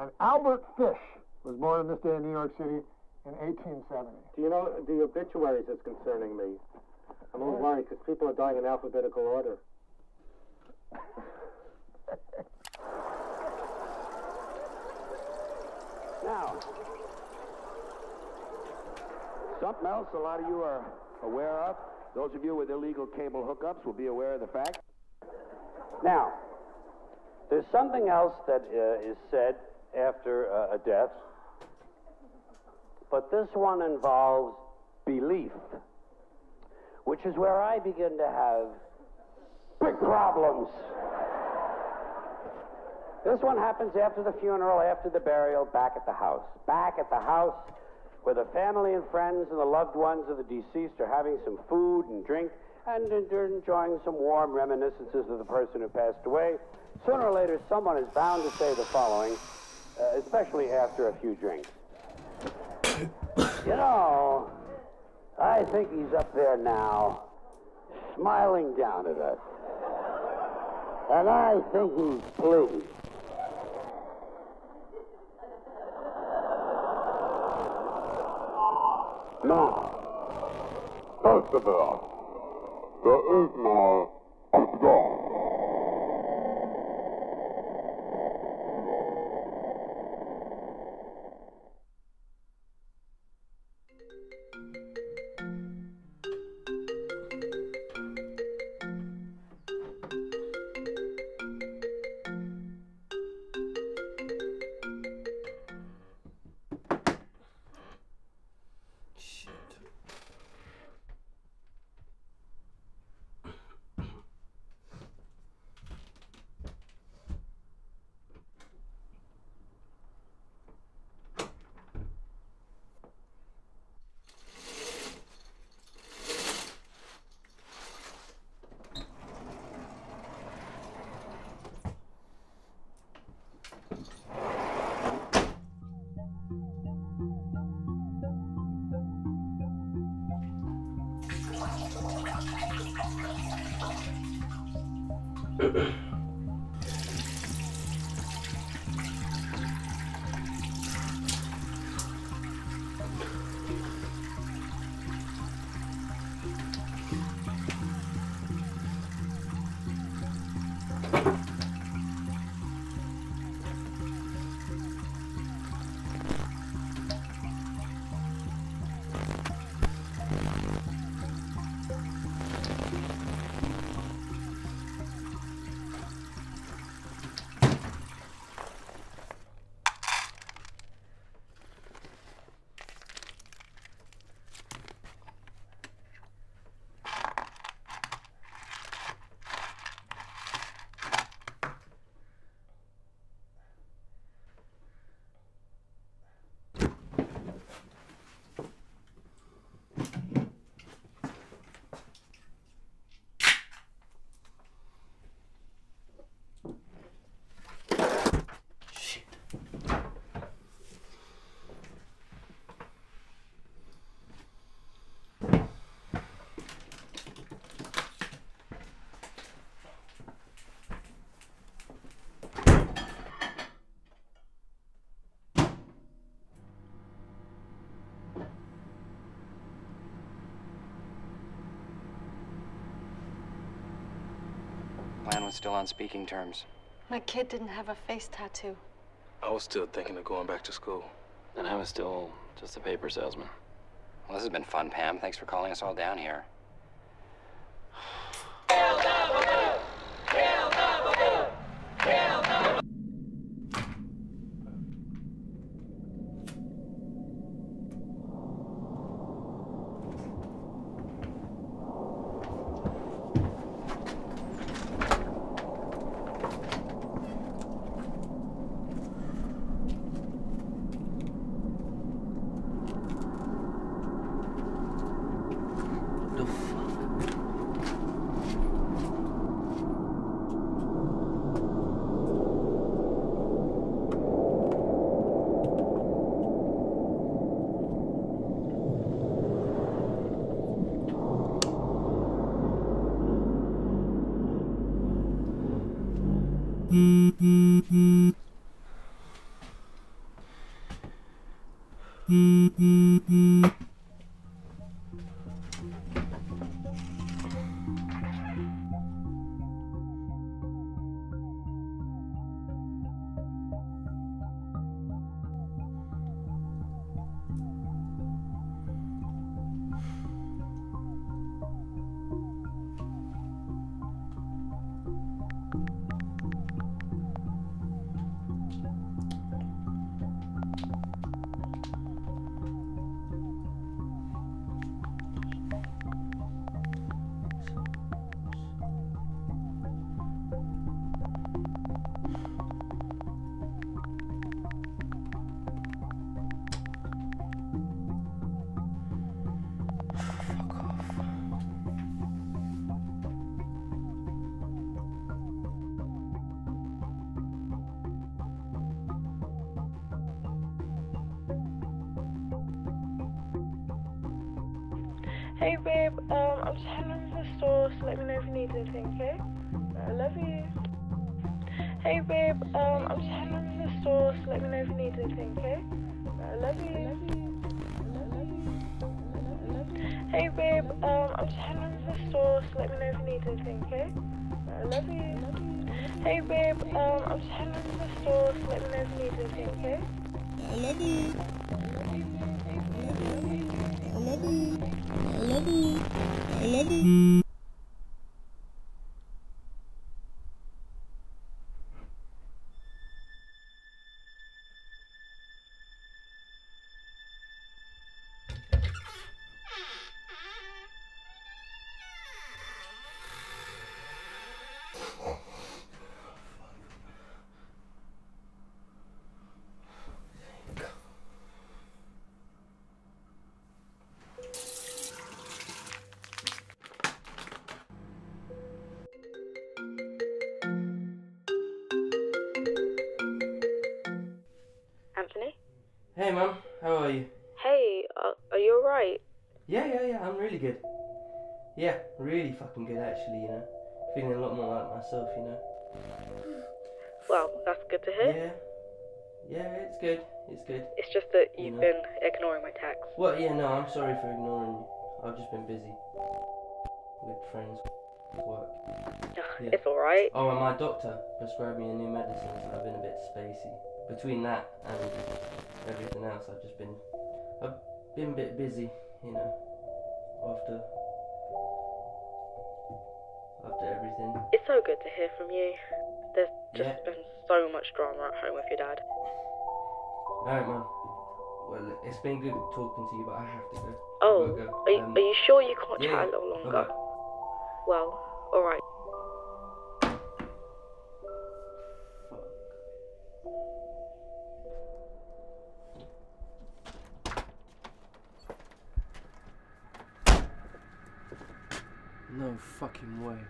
And Albert Fish was born on this day in New York City in 1870. Do you know the obituaries is concerning me? I'm a little worried because people are dying in alphabetical order. Now, something else a lot of you are aware of. Those of you with illegal cable hookups will be aware of the fact. Now, there's something else that uh, is said after uh, a death, but this one involves belief, which is where I begin to have big problems. This one happens after the funeral, after the burial, back at the house. Back at the house where the family and friends and the loved ones of the deceased are having some food and drink and enjoying some warm reminiscences of the person who passed away. Sooner or later, someone is bound to say the following, uh, especially after a few drinks. you know, I think he's up there now, smiling down at us. And I think he's pleased. Now, first of all, there is no updown. Uh-uh. Lan was still on speaking terms. My kid didn't have a face tattoo. I was still thinking of going back to school. And I was still just a paper salesman. Well, this has been fun, Pam. Thanks for calling us all down here. 음, 음, 음. Hey babe, um, I'm just heading over to the store, so let me know if you need anything, okay? I love you. Hey babe, um, I'm just heading over to the store, so let me know if you need anything, okay? I love you. Hey babe, um, I'm just heading over to the store, so let me know if you need anything, okay? I love you. Hey babe, um, I'm just heading over to the store, so let me know if you need anything, okay? I love you. I love you. I love you. 11. Hey, Mum. How are you? Hey, uh, are you alright? Yeah, yeah, yeah. I'm really good. Yeah, really fucking good, actually. You know, feeling a lot more like myself. You know. Well, that's good to hear. Yeah. Yeah, it's good. It's good. It's just that You you've know. been ignoring my texts. Well, yeah, no, I'm sorry for ignoring you. I've just been busy with friends, work. Yeah. It's alright. Oh, and my doctor prescribed me a new medicine, so I've been a bit spacey. Between that and everything else, I've just been, I've been a bit busy, you know, after, after everything. It's so good to hear from you. There's just Yeah. been so much drama at home with your dad. Alright, man. Well, it's been good talking to you, but I have to go. Oh, go. are you, Um, are you sure you can't yeah, chat a little longer? Bye-bye. Well, alright. Fucking way.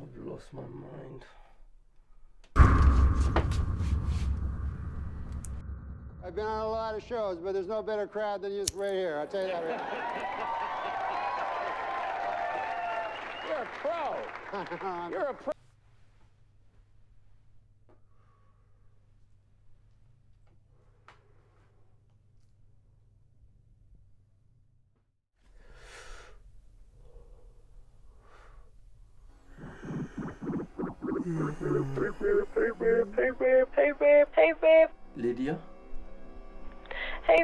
I've lost my mind. I've been on a lot of shows, but there's no better crowd than you right here. I'll tell you that right You're a pro. You're a pro.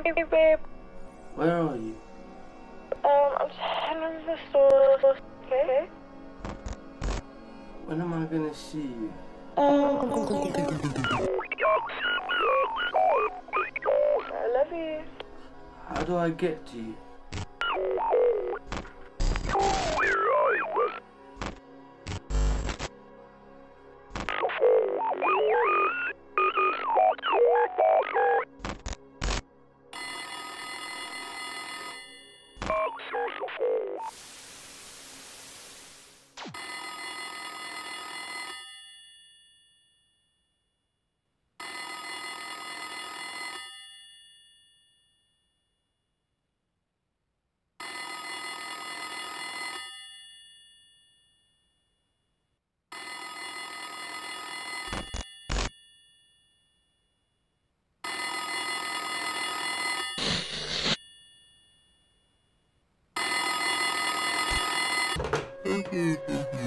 Hey babe, babe. where are you? Um, I'm just heading to the store. Okay? When am I gonna see you? Um, I love you. How do I get to you? Take